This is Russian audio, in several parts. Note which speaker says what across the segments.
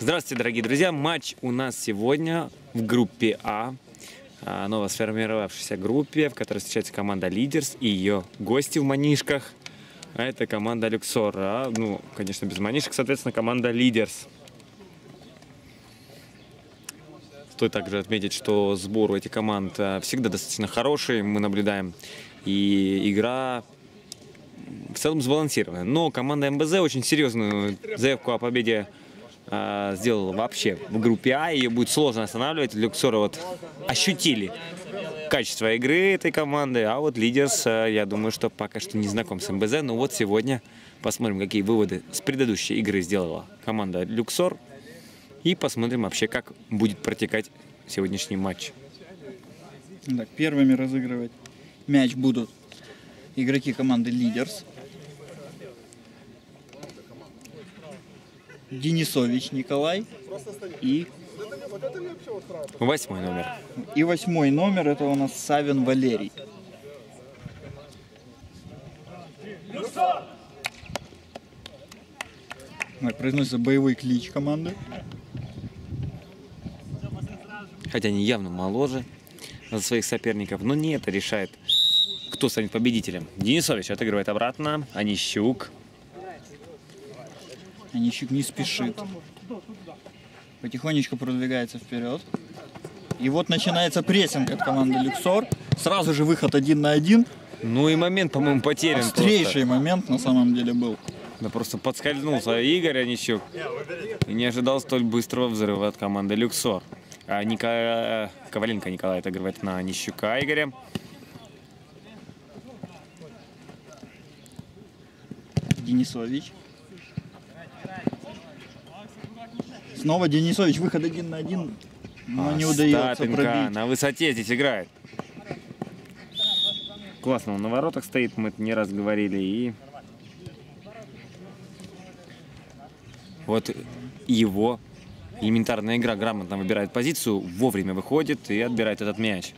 Speaker 1: Здравствуйте, дорогие друзья. Матч у нас сегодня в группе А. а, Ново сформировавшейся группе, в которой встречается команда Лидерс и ее гости в манишках. А это команда Люксор. А, ну, конечно, без манишек, соответственно, команда Лидерс. Стоит также отметить, что сбор у этих команд а, всегда достаточно хороший. Мы наблюдаем и игра в целом сбалансированная. Но команда МБЗ очень серьезную заявку о победе а, сделала вообще в группе А. Ее будет сложно останавливать. Люксоры вот ощутили качество игры этой команды. А вот Лидерс, а, я думаю, что пока что не знаком с МБЗ. Но вот сегодня посмотрим, какие выводы с предыдущей игры сделала команда Люксор. И посмотрим вообще, как будет протекать сегодняшний матч.
Speaker 2: Так, первыми разыгрывать мяч будут игроки команды Лидерс. Денисович Николай и,
Speaker 1: Восьмой номер.
Speaker 2: и восьмой номер это у нас Савин Валерий. Произносится боевой клич команды.
Speaker 1: Хотя они явно моложе за своих соперников. Но не это решает, кто станет победителем. Денисович отыгрывает обратно. Анищук.
Speaker 2: Онищик не спешит. Потихонечку продвигается вперед. И вот начинается прессинг от команды Люксор. Сразу же выход один на один.
Speaker 1: Ну и момент, по-моему, потерян.
Speaker 2: Острейший момент на самом деле был.
Speaker 1: Просто. Да просто подскользнулся Игорь Онищук. И не ожидал столь быстрого взрыва от команды Люксор. А Ника... Коваленко Николай отыгрывает на Онищука Игоря.
Speaker 2: Денисович. Снова Денисович. Выход один на один. Но не удается
Speaker 1: Остапенко
Speaker 2: пробить.
Speaker 1: на высоте здесь играет. Классно, он на воротах стоит, мы это не раз говорили. И вот его элементарная игра грамотно выбирает позицию, вовремя выходит и отбирает этот мяч.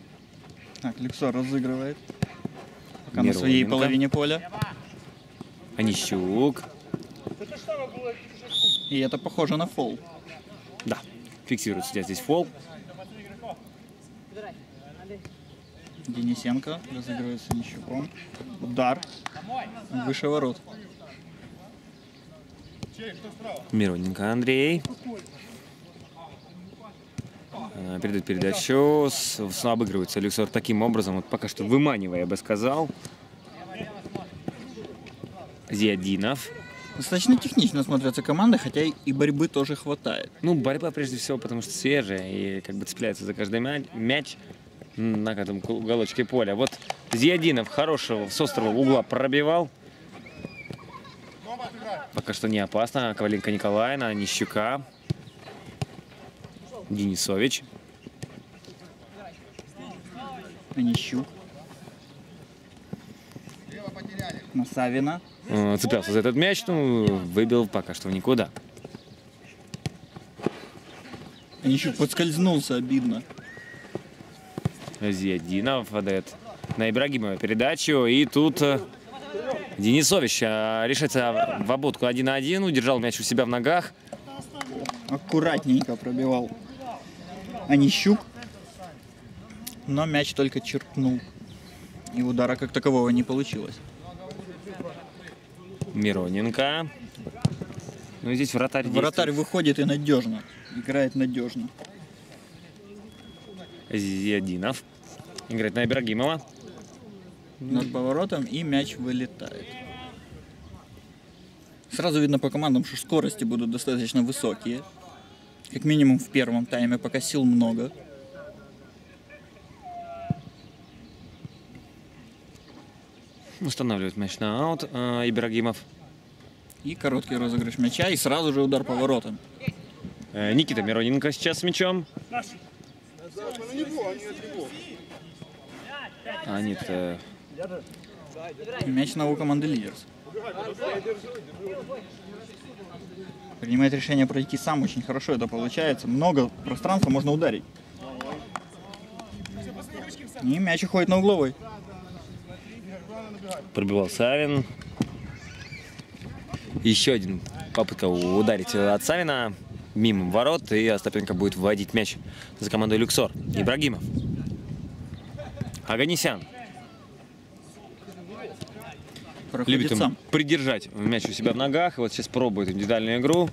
Speaker 2: Так, Люксор разыгрывает. Пока на
Speaker 1: Мироненко.
Speaker 2: своей половине поля.
Speaker 1: Онищук.
Speaker 2: И это похоже на фол.
Speaker 1: Да, фиксирует судья здесь фол.
Speaker 2: Денисенко разыгрывает с Онищуком. Удар. Выше ворот.
Speaker 1: Мироненко Андрей. Э, Передает передачу. Обыгрывается Люксор таким образом, вот пока что выманивая, я бы сказал. Зиадинов.
Speaker 2: Достаточно технично смотрятся команды, хотя и борьбы тоже хватает.
Speaker 1: Ну, борьба прежде всего, потому что свежая и как бы цепляется за каждый мя- мяч на ку- уголочке поля. Вот Зиадинов хорошего с острого угла пробивал. Пока что не опасно. Коваленко Николаевна, Нищука. Денисович.
Speaker 2: Онищук. На Савина.
Speaker 1: Э, Цеплялся за этот мяч, ну, выбил пока что в никуда.
Speaker 2: Онищук подскользнулся обидно.
Speaker 1: Зиадинов отдает на Ибрагимова передачу. И тут э, Денисович э, решается в ободку 1 на 1. Удержал мяч у себя в ногах.
Speaker 2: Аккуратненько пробивал Онищук. Но мяч только черпнул. И удара как такового не получилось.
Speaker 1: Мироненко. Ну, здесь вратарь действует.
Speaker 2: Вратарь выходит и надежно. Играет надежно.
Speaker 1: Зиадинов. Играет на Ибрагимова.
Speaker 2: Над поворотом и мяч вылетает. Сразу видно по командам, что скорости будут достаточно высокие. Как минимум в первом тайме, пока сил много.
Speaker 1: Устанавливает мяч на аут э, Ибрагимов.
Speaker 2: И короткий розыгрыш мяча, и сразу же удар поворотом.
Speaker 1: Э, Никита Мироненко сейчас с мячом. А, нет, э,
Speaker 2: Мяч на у команды Лидерс. Принимает решение пройти сам, очень хорошо это получается. Много пространства можно ударить. И мяч уходит на угловой.
Speaker 1: Пробивал Савин. Еще один Попытка ударить от Савина мимо ворот, и Остапенко будет вводить мяч за командой Люксор. Ибрагимов. Аганисян.
Speaker 2: Проходит
Speaker 1: Любит он
Speaker 2: сам.
Speaker 1: придержать мяч у себя в ногах. И вот сейчас пробует индивидуальную игру.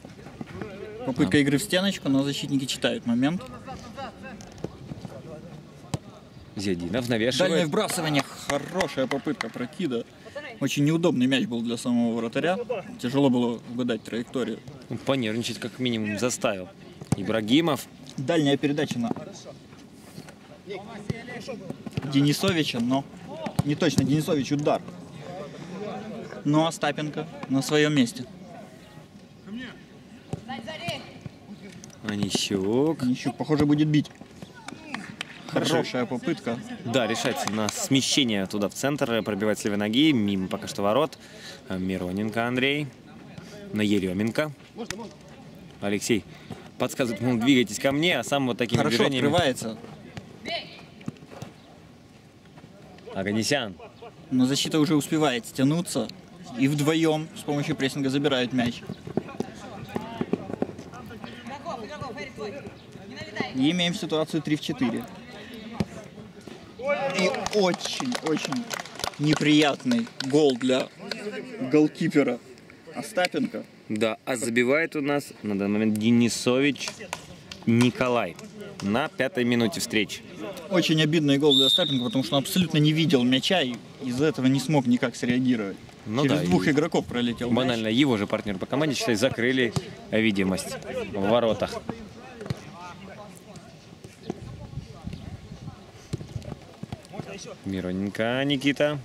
Speaker 2: Попытка игры в стеночку, но защитники читают момент.
Speaker 1: Зиадинов
Speaker 2: Дальнее
Speaker 1: навешивает.
Speaker 2: вбрасывание. Хорошая попытка прокида. Очень неудобный мяч был для самого вратаря. Тяжело было угадать траекторию.
Speaker 1: Ну, Понервничать как минимум заставил. Ибрагимов.
Speaker 2: Дальняя передача на Денисовича, но не точно Денисович удар. Но Остапенко на своем месте.
Speaker 1: Онищук.
Speaker 2: Еще, похоже, будет бить. Хорошая попытка.
Speaker 1: Да, решается на смещение туда в центр, пробивать с левой ноги, мимо пока что ворот. Мироненко Андрей, на Еременко. Алексей подсказывает, мол, двигайтесь ко мне, а сам вот такими
Speaker 2: Хорошо
Speaker 1: движениями...
Speaker 2: открывается.
Speaker 1: Аганесян.
Speaker 2: Но защита уже успевает стянуться. И вдвоем с помощью прессинга забирают мяч. И имеем ситуацию 3 в 4. Очень-очень неприятный гол для голкипера Остапенко.
Speaker 1: Да, а забивает у нас на данный момент Денисович Николай на пятой минуте встречи.
Speaker 2: Очень обидный гол для Остапенко, потому что он абсолютно не видел мяча и из-за этого не смог никак среагировать.
Speaker 1: Ну
Speaker 2: Через
Speaker 1: да,
Speaker 2: двух игроков пролетел мяч.
Speaker 1: Банально его же партнер по команде, считай, закрыли видимость в воротах. Мироненко Никита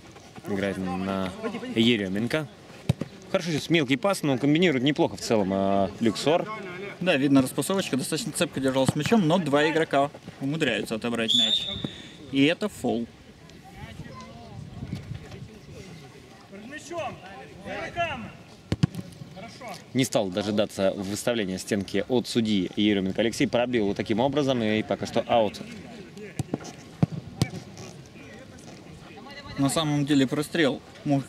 Speaker 1: играет на Еременко. Хорошо, сейчас мелкий пас, но комбинирует неплохо в целом а, Люксор.
Speaker 2: Да, видно распасовочка, достаточно цепко держалась мячом, но два игрока умудряются отобрать мяч. И это фол.
Speaker 1: Не стал дожидаться выставления стенки от судьи Еременко. Алексей пробил вот таким образом и пока что аут.
Speaker 2: На самом деле прострел мог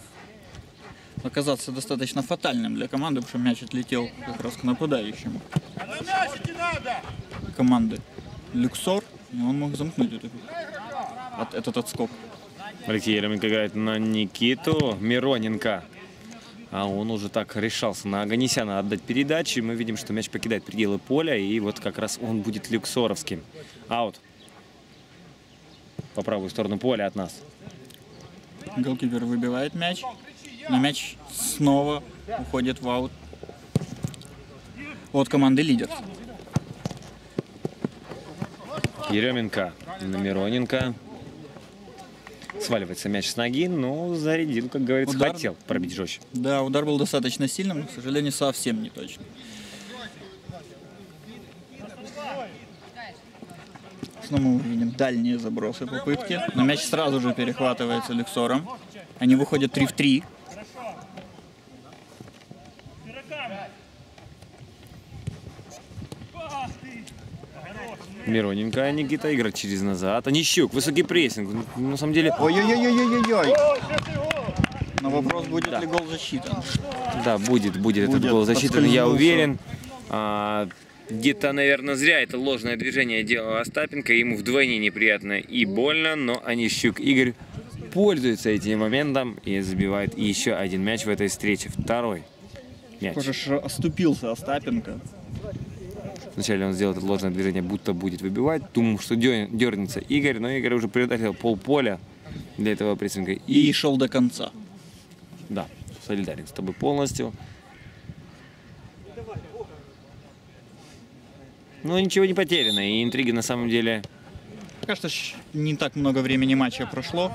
Speaker 2: оказаться достаточно фатальным для команды, потому что мяч отлетел как раз к нападающему команды Люксор, и он мог замкнуть эту- от- этот отскок.
Speaker 1: Алексей Еременко играет на Никиту Мироненко. А он уже так решался на Аганесяна отдать передачи. Мы видим, что мяч покидает пределы поля. И вот как раз он будет люксоровским. Аут. По правую сторону поля от нас.
Speaker 2: Голкипер выбивает мяч, но мяч снова уходит в аут от команды лидер.
Speaker 1: Еременко на Мироненко. Сваливается мяч с ноги, но зарядил, как говорится,
Speaker 2: Удар.
Speaker 1: хотел пробить жестче.
Speaker 2: Да, удар был достаточно сильным, но, к сожалению, совсем не точно. Снова мы увидим дальние забросы попытки. Но мяч сразу же перехватывается Люксором. Они выходят 3 в 3.
Speaker 3: Ах ты!
Speaker 1: Мироненко Никита играет через назад. Онищук, высокий прессинг. На самом деле,
Speaker 2: Ой-ой-ой-ой-ой-ой. Но вопрос, будет ли гол засчитан.
Speaker 1: Да, будет, будет, этот
Speaker 2: Будет.
Speaker 1: гол засчитан, я уверен. А, где-то, наверное, зря это ложное движение делал Остапенко. Ему вдвойне неприятно и больно, но Онищук Игорь пользуется этим моментом и забивает еще один мяч в этой встрече. Второй мяч.
Speaker 2: Похоже, оступился Остапенко.
Speaker 1: Вначале он сделал это ложное движение, будто будет выбивать. Думал, что дернется Игорь, но Игорь уже преодолел полполя для этого прессинга.
Speaker 2: И шел до конца.
Speaker 1: Да, солидарен с тобой полностью. Ну, ничего не потеряно, и интриги на самом деле,
Speaker 2: Пока что щ- не так много времени матча прошло.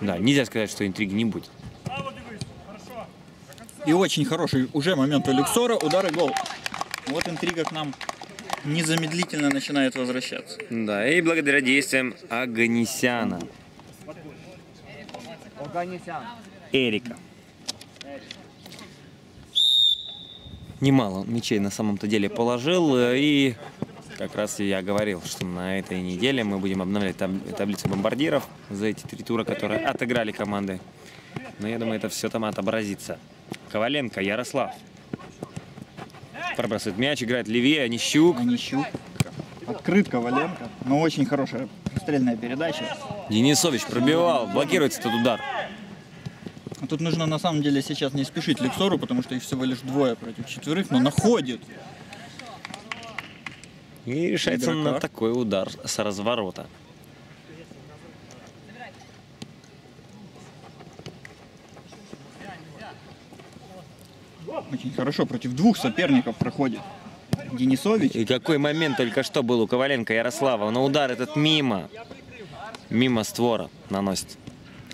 Speaker 1: да, нельзя сказать, что интриги не будет.
Speaker 2: И очень хороший уже момент у Люксора. Удар и гол. Вот интрига к нам незамедлительно начинает возвращаться.
Speaker 1: Да, и благодаря действиям Аганесяна. Эрика. Немало мячей на самом-то деле положил, э, и как раз я говорил, что на этой неделе мы будем обновлять таб- таблицу бомбардиров за эти три тура, которые отыграли команды. Но я думаю, это все там отобразится. Коваленко, Ярослав. Пробрасывает мяч, играет левее, Онищук.
Speaker 2: Онищук. Открыт Коваленко. Но очень хорошая стрельная передача.
Speaker 1: Денисович пробивал, блокируется этот удар.
Speaker 2: Тут нужно на самом деле сейчас не спешить Лексору, потому что их всего лишь двое против четверых, но находит.
Speaker 1: И решается
Speaker 2: Игрока.
Speaker 1: на такой удар с разворота.
Speaker 2: Очень хорошо против двух соперников проходит. Денисович.
Speaker 1: И какой момент только что был у Коваленко Ярослава. Но удар этот мимо. Мимо створа наносит.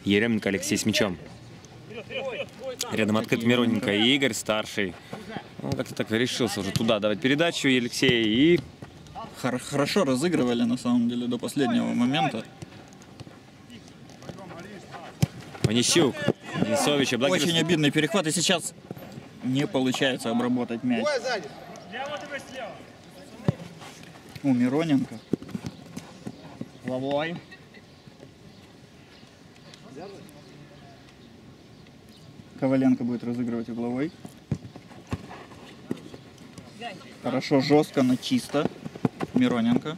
Speaker 1: Еременко Алексей с мячом. Рядом открыт Мироненко и Игорь старший. Ну, как-то так решился уже туда давать передачу и Алексей. И
Speaker 2: Хор- хорошо разыгрывали на самом деле до последнего момента.
Speaker 1: Онищук. Денисович блокирует.
Speaker 2: Очень обидный перехват, и сейчас не получается обработать мяч. У Мироненко. Головой. Коваленко будет разыгрывать угловой. Хорошо, жестко, но чисто. Мироненко.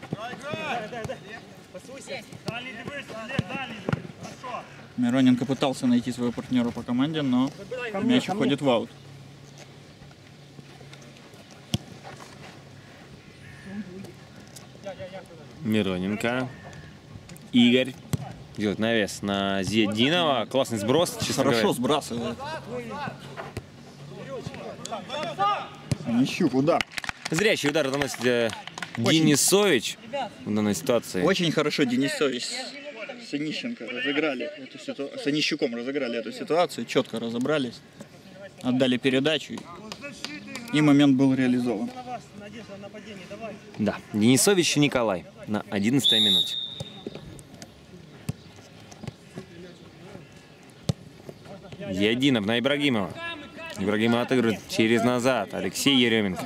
Speaker 2: Мироненко пытался найти своего партнера по команде, но мяч уходит в аут.
Speaker 1: Мироненко. Игорь. Делает навес на Зединова. Классный сброс, честно
Speaker 2: Хорошо
Speaker 1: говоря.
Speaker 2: сбрасывает. Нищук, удар.
Speaker 1: Зрящий удар наносит э, Денисович в данной ситуации.
Speaker 2: Очень хорошо Денисович с Онищенко разыграли эту ситуацию. С Онищуком разыграли эту ситуацию, четко разобрались. Отдали передачу. и- момент был реализован.
Speaker 1: Да, Денисович и Николай на 11 минуте. Единов на Ибрагимова. Ибрагимов отыгрывает через назад. Алексей Еременко.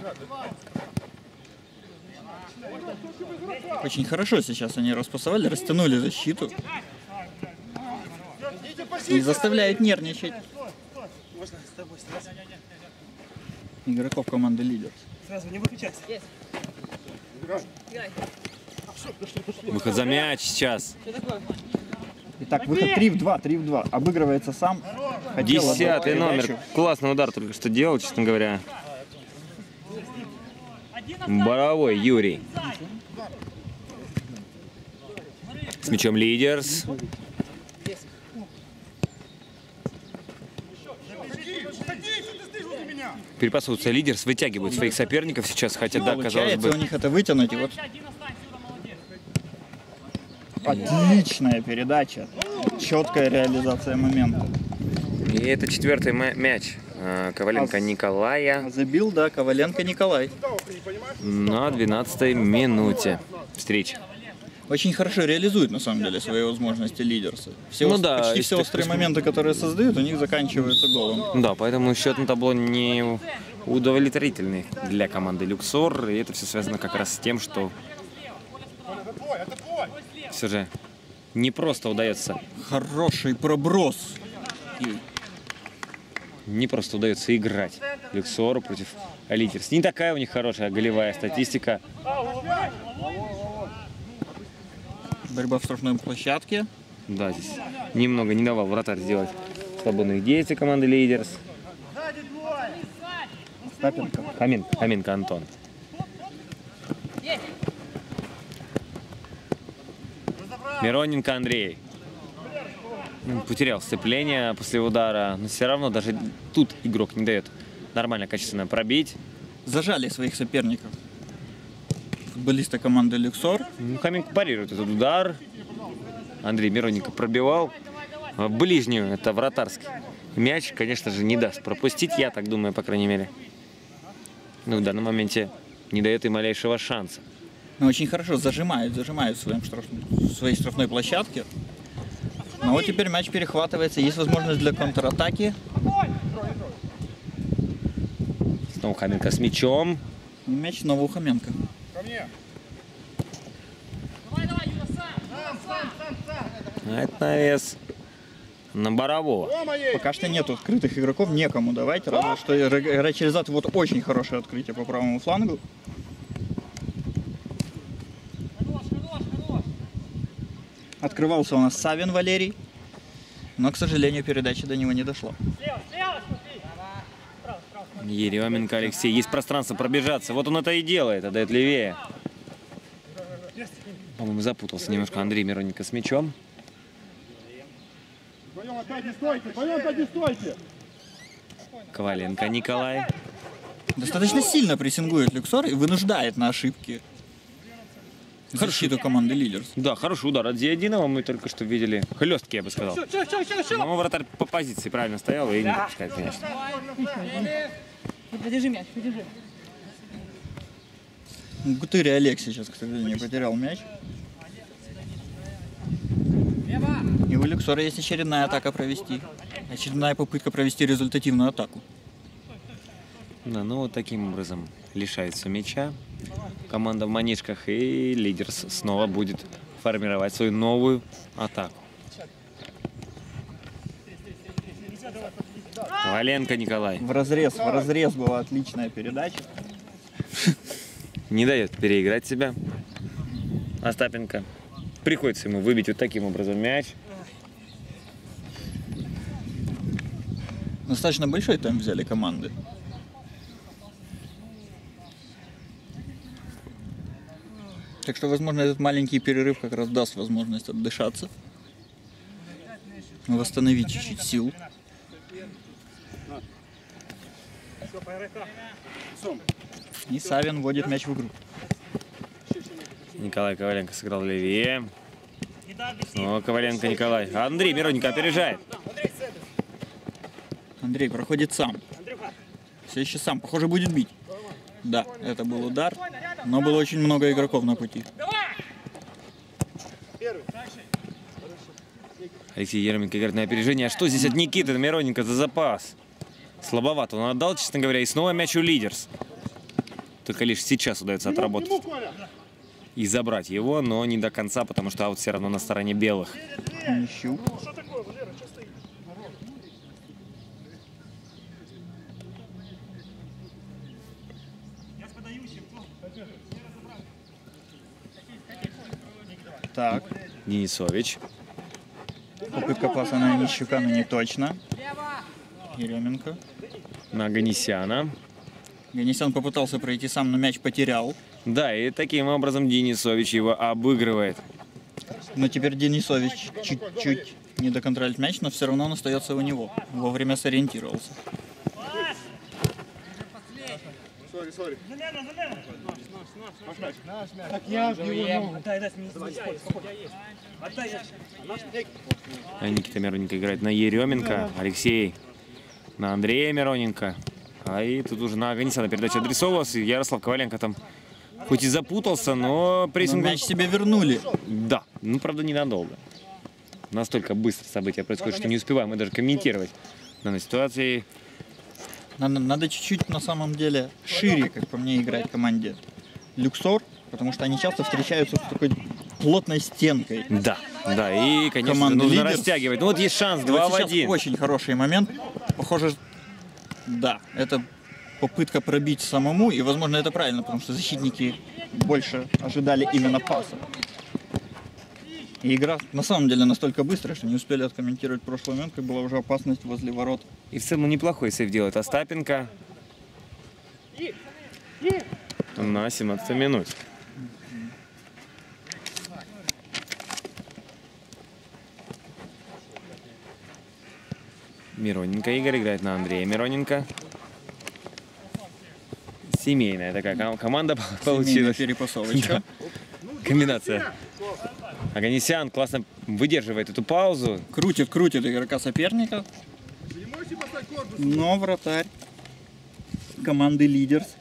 Speaker 2: Очень хорошо сейчас они распасовали, растянули защиту. И заставляют нервничать игроков команды лидер.
Speaker 3: Сразу не выключайся.
Speaker 1: Выход за мяч сейчас.
Speaker 2: Итак, выход 3 в 2, 3 в 2. Обыгрывается сам. Хотел
Speaker 1: Десятый номер.
Speaker 2: передачу.
Speaker 1: Классный удар только что делал, честно говоря. Боровой Юрий. С мячом лидерс. Перепасываются лидерс, вытягивают своих соперников сейчас, хотя да, казалось
Speaker 2: Получается у
Speaker 1: бы.
Speaker 2: них это вытянуть. И вот отличная передача. Четкая реализация момента.
Speaker 1: И это четвертый мя- мяч э, Коваленко Николая
Speaker 2: Забил, да, Коваленко Николай.
Speaker 1: на 12 минуте встречи.
Speaker 2: Очень хорошо реализует, на самом деле, свои возможности лидерсы. Все
Speaker 1: Ну да,
Speaker 2: почти все острые моменты, которые создают, у них заканчиваются голом.
Speaker 1: Да, поэтому счет на табло не удовлетворительный для команды Люксор. И это все связано как раз с тем, что все же не просто удается,
Speaker 2: Хороший проброс. И
Speaker 1: не просто удается играть Люксору против Лидерс. Не такая у них хорошая голевая статистика.
Speaker 2: борьба в штрафной площадке.
Speaker 1: Да, здесь немного не давал вратарь сделать свободных действий команды Лидерс.
Speaker 2: Остапенко.
Speaker 1: Хоменко, Хоменко Антон. Мироненко Андрей. Ну, Потерял сцепление после удара, но все равно даже тут игрок не дает нормально, качественно пробить.
Speaker 2: Зажали своих соперников. Футболисты команды Люксор.
Speaker 1: Ну, Хоменко парирует этот удар. Андрей Мироненко пробивал. В ближнюю, это вратарский. Мяч, конечно же, не даст пропустить, я так думаю, по крайней мере. Ну, в данном моменте не дает и малейшего шанса.
Speaker 2: Но очень хорошо зажимают, зажимают в, своем штраф- в своей штрафной площадке. Но вот теперь мяч перехватывается. Есть возможность для контратаки.
Speaker 1: Снова Хоменко с мячом.
Speaker 2: Мяч снова у Хоменко.
Speaker 1: А это навес. на Борового.
Speaker 2: Пока что нет открытых игроков, некому давать. Разве что зад. Вот очень хорошее открытие по правому флангу. Открывался у нас Савин Валерий. Но, к сожалению, передача до него не дошла.
Speaker 1: Еременко Алексей. Есть пространство пробежаться. Вот он это и делает. Отдает левее. По-моему, запутался немножко Андрей Мироненко с мячом. Коваленко Николай.
Speaker 2: Достаточно сильно прессингует Люксор и вынуждает на ошибки защиту команды Лидерс.
Speaker 1: Да, хороший удар от Зиадинова. Мы только что видели. Хлесткий, я бы сказал. Но вратарь по позиции правильно стоял и не пропускает, конечно.
Speaker 4: Подержи мяч, подержи.
Speaker 2: Гутыри Олег сейчас, к сожалению, потерял мяч. И у Люксора есть очередная атака провести. Очередная попытка провести результативную атаку.
Speaker 1: Да, ну вот таким образом лишается мяча. Команда в манишках и Лидерс снова будет формировать свою новую атаку. Коваленко Николай.
Speaker 2: В разрез, в разрез была отличная передача.
Speaker 1: Не дает переиграть себя. Остапенко. Приходится ему выбить вот таким образом мяч.
Speaker 2: Достаточно большой темп взяли команды. Так что, возможно, этот маленький перерыв как раз даст возможность отдышаться. Восстановить чуть-чуть сил. И Савин вводит мяч в игру.
Speaker 1: Николай Коваленко сыграл левее. Снова Коваленко Николай. Андрей Мироненко опережает.
Speaker 2: Андрей проходит сам. Все еще сам. Похоже, будет бить. Да, это был удар. Но было очень много игроков на пути.
Speaker 1: Алексей Еременко играет на опережение. А что здесь от Никиты Мироненко за запас? Слабовато он отдал, честно говоря. И снова мяч у Лидерс. Только лишь сейчас удается отработать и забрать его, но не до конца, потому что аут все равно на стороне белых.
Speaker 2: Нищук.
Speaker 3: Что такое, Валера, что стоит? Я с подающим. кто?
Speaker 2: Так.
Speaker 1: Денисович.
Speaker 2: Попытка паса на Нищука, но не точно. Еременко.
Speaker 1: На Ганесяна.
Speaker 2: Ганесян попытался пройти сам, но мяч потерял.
Speaker 1: Да, и таким образом Денисович его обыгрывает.
Speaker 2: Но теперь Денисович чуть-чуть не доконтролит мяч, но все равно он остается у него. Вовремя сориентировался.
Speaker 5: Sorry, sorry.
Speaker 3: Замена, замена.
Speaker 5: Так я же его ногу.
Speaker 3: Дай, дай, не спокойно. Отдай, я.
Speaker 1: А Никита Мироненко играет на Еременко. Алексей на Андрея Мироненко. А и тут уже на Аганесяна передача адресовалась. И Ярослав Коваленко там хоть и запутался, но
Speaker 2: Но
Speaker 1: прессинг...
Speaker 2: мяч себе вернули.
Speaker 1: Да, ну правда ненадолго. Настолько быстро события происходят, что не успеваем мы даже комментировать данной ситуации.
Speaker 2: Надо, надо чуть-чуть на самом деле шире, как по мне, играть команде Люксор, потому что они часто встречаются с такой плотной стенкой.
Speaker 1: Да, да, и, конечно,
Speaker 2: Команда
Speaker 1: нужно
Speaker 2: «Лидерс».
Speaker 1: растягивать. Ну вот есть шанс
Speaker 2: И
Speaker 1: 2
Speaker 2: вот
Speaker 1: в
Speaker 2: сейчас
Speaker 1: 1.
Speaker 2: очень хороший момент. Похоже, да, это попытка пробить самому, и, возможно, это правильно, потому что защитники больше ожидали именно паса. И игра на самом деле настолько быстрая, что не успели откомментировать прошлый момент, как была уже опасность возле ворот.
Speaker 1: И в целом неплохой сейв делает Остапенко. На 17 минут. Мироненко Игорь играет на Андрея Мироненко. Семейная такая ком- команда
Speaker 2: Семейная
Speaker 1: получилась.
Speaker 2: перепасовочка.
Speaker 1: Комбинация. Аганесян классно выдерживает эту паузу.
Speaker 2: Крутит, крутит игрока соперника. Но вратарь команды Лидерс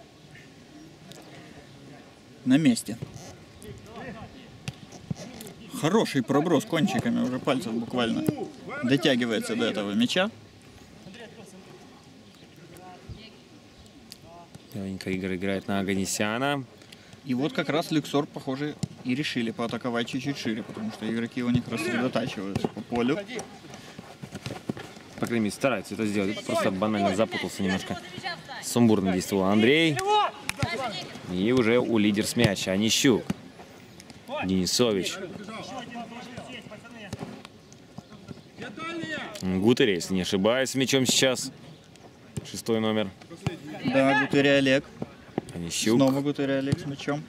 Speaker 2: на месте. Хороший проброс кончиками уже пальцев буквально дотягивается до этого мяча.
Speaker 1: Мироненко Игорь играет на Аганесяна.
Speaker 2: И вот как раз Люксор, похоже, и решили поатаковать чуть-чуть шире, потому что игроки у них рассредотачиваются по полю.
Speaker 1: По крайней мере, стараются это сделать. Просто банально запутался немножко. Сумбурно действовал Андрей. И уже у лидер с мяча. Онищук. Денисович. Гутери, если не ошибаюсь, с мячом сейчас. Шестой номер.
Speaker 2: Да, Гутыри Олег.
Speaker 1: Онищук.
Speaker 2: Снова Гутыри Олег с мячом.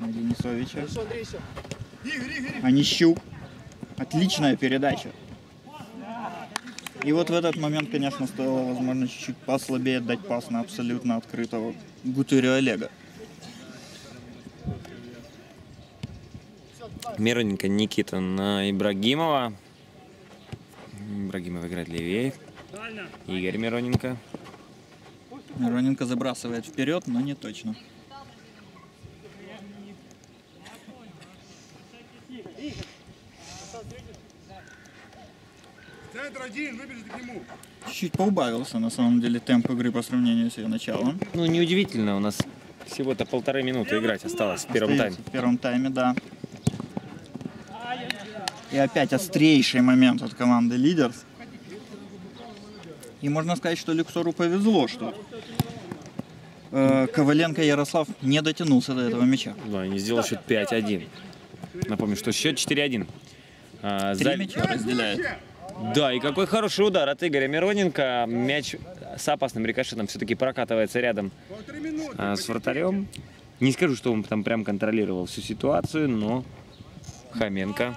Speaker 2: На Денисовича. Онищук. Отличная передача. И вот в этот момент, конечно, стоило, возможно, чуть-чуть послабее дать пас на абсолютно открытого Гутырю Олега.
Speaker 1: Мироненко Никита на Ибрагимова. Ибрагимов играет левее. Игорь Мироненко.
Speaker 2: Мироненко забрасывает вперед, но не точно.
Speaker 5: Центр один, выбежите к нему.
Speaker 2: Чуть-чуть поубавился, на самом деле, темп игры по сравнению с ее началом.
Speaker 1: Ну, неудивительно, у нас всего-то полторы минуты играть осталось в первом тайме.
Speaker 2: В первом тайме, да. И опять острейший момент от команды Лидерс. И можно сказать, что Люксору повезло, что э, Коваленко Ярослав не дотянулся до этого мяча.
Speaker 1: Да, не сделал счет 5-1. Напомню, что счет 4-1. А,
Speaker 2: Три
Speaker 1: за-
Speaker 2: мяча разделяет.
Speaker 1: Да, и какой хороший удар от Игоря Мироненко. Мяч с опасным рикошетом все-таки прокатывается рядом а, с вратарем. Не скажу, что он там прям контролировал всю ситуацию, но Хоменко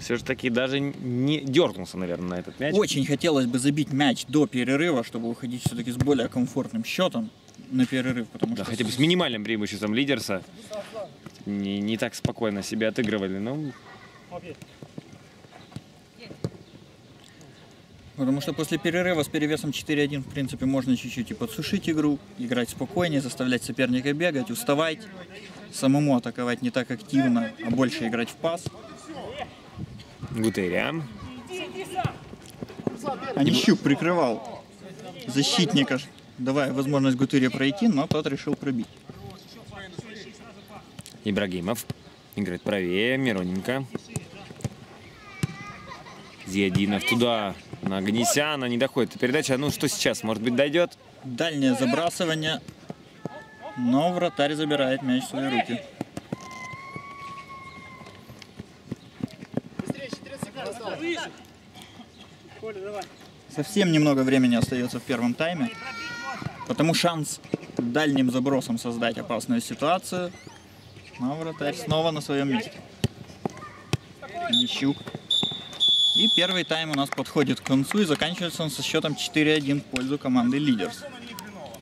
Speaker 1: все же таки даже не дернулся, наверное, на этот мяч.
Speaker 2: Очень хотелось бы забить мяч до перерыва, чтобы уходить все-таки с более комфортным счетом на перерыв, потому
Speaker 1: Да,
Speaker 2: что
Speaker 1: хотя бы с минимальным преимуществом лидерса. Не, не так спокойно себя отыгрывали, но
Speaker 2: Потому что после перерыва с перевесом 4-1, в принципе, можно чуть-чуть и подсушить игру, играть спокойнее, заставлять соперника бегать, уставать, самому атаковать не так активно, а больше играть в пас.
Speaker 1: Гутеря.
Speaker 2: Онищук прикрывал защитника, давая возможность Гутыре пройти, но тот решил пробить.
Speaker 1: Ибрагимов. Играет правее. Мироненко. Зиадинов туда. На Ганесяна не доходит. Передача, ну что сейчас, может быть, дойдет?
Speaker 2: Дальнее забрасывание, но вратарь забирает мяч в свои руки. Совсем немного времени остается в первом тайме, потому шанс дальним забросом создать опасную ситуацию. Но вратарь снова на своем месте. Нищук. И первый тайм у нас подходит к концу и заканчивается он со счетом 4-1 в пользу команды Лидерс.